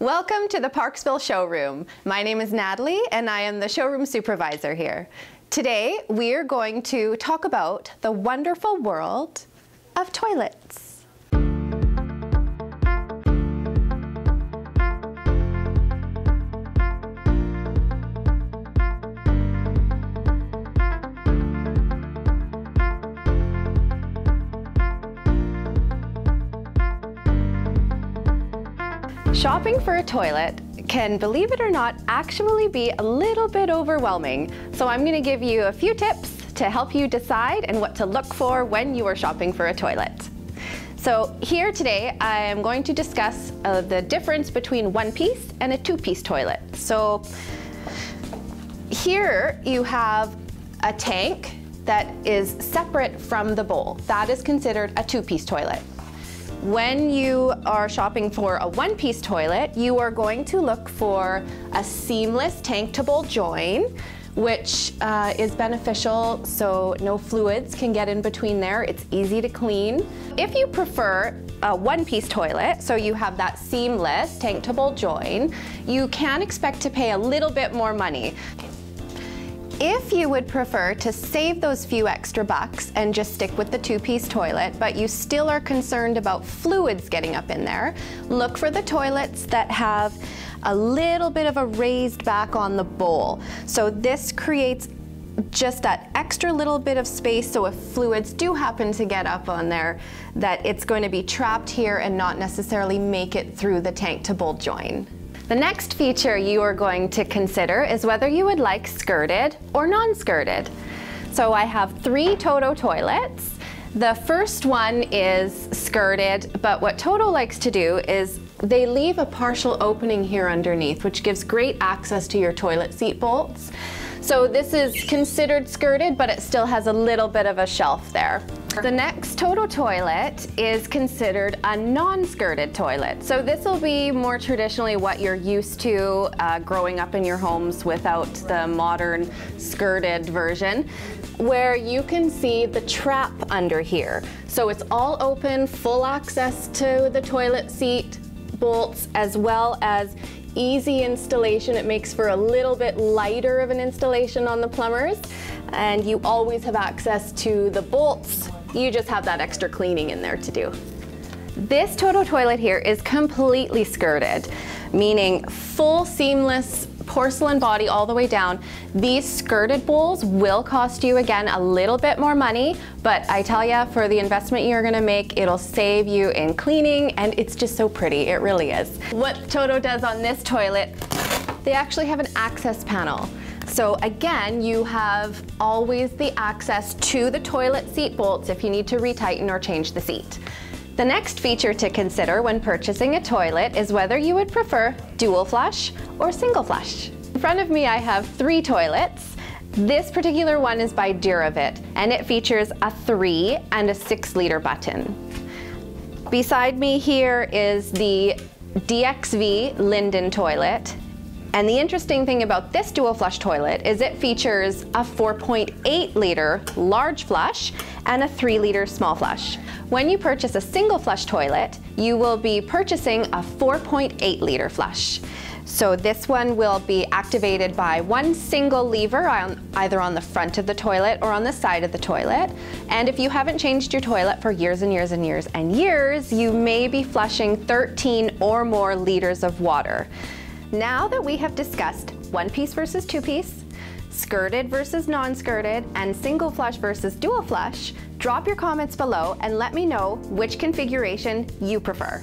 Welcome to the Parksville showroom. My name is Natalie and I am the showroom supervisor here. Today we are going to talk about the wonderful world of toilets. Shopping for a toilet can, believe it or not, actually be a little bit overwhelming. So I'm gonna give you a few tips to help you decide and what to look for when you are shopping for a toilet. So here today, I am going to discuss uh, the difference between one piece and a two piece toilet. So here you have a tank that is separate from the bowl. That is considered a two piece toilet. When you are shopping for a one-piece toilet, you are going to look for a seamless tank to bowl join, which uh, is beneficial so no fluids can get in between there. It's easy to clean. If you prefer a one-piece toilet, so you have that seamless tank to bowl join, you can expect to pay a little bit more money. If you would prefer to save those few extra bucks and just stick with the two-piece toilet, but you still are concerned about fluids getting up in there, look for the toilets that have a little bit of a raised back on the bowl. So this creates just that extra little bit of space so if fluids do happen to get up on there that it's going to be trapped here and not necessarily make it through the tank to bowl join. The next feature you are going to consider is whether you would like skirted or non-skirted. So I have three Toto toilets. The first one is skirted, but what Toto likes to do is they leave a partial opening here underneath, which gives great access to your toilet seat bolts. So this is considered skirted, but it still has a little bit of a shelf there. The next Toto toilet is considered a non-skirted toilet. So this will be more traditionally what you're used to uh, growing up in your homes without the modern skirted version where you can see the trap under here. So it's all open, full access to the toilet seat bolts as well as easy installation. It makes for a little bit lighter of an installation on the plumbers. And you always have access to the bolts. You just have that extra cleaning in there to do. This Toto toilet here is completely skirted, meaning full seamless porcelain body all the way down. These skirted bowls will cost you, again, a little bit more money, but I tell you, for the investment you're gonna make, it'll save you in cleaning, and it's just so pretty, it really is. What Toto does on this toilet, they actually have an access panel. So again, you have always the access to the toilet seat bolts if you need to retighten or change the seat. The next feature to consider when purchasing a toilet is whether you would prefer dual flush or single flush. In front of me I have three toilets. This particular one is by Duravit and it features a three and a six liter button. Beside me here is the DXV Lyndon toilet and the interesting thing about this dual flush toilet is it features a 4.8 liter large flush and a 3 liter small flush. When you purchase a single flush toilet, you will be purchasing a 4.8 liter flush. So this one will be activated by one single lever on, either on the front of the toilet or on the side of the toilet. And if you haven't changed your toilet for years and years and years and years, you may be flushing 13 or more liters of water. Now that we have discussed one piece versus two piece, skirted versus non-skirted, and single flush versus dual flush, drop your comments below and let me know which configuration you prefer.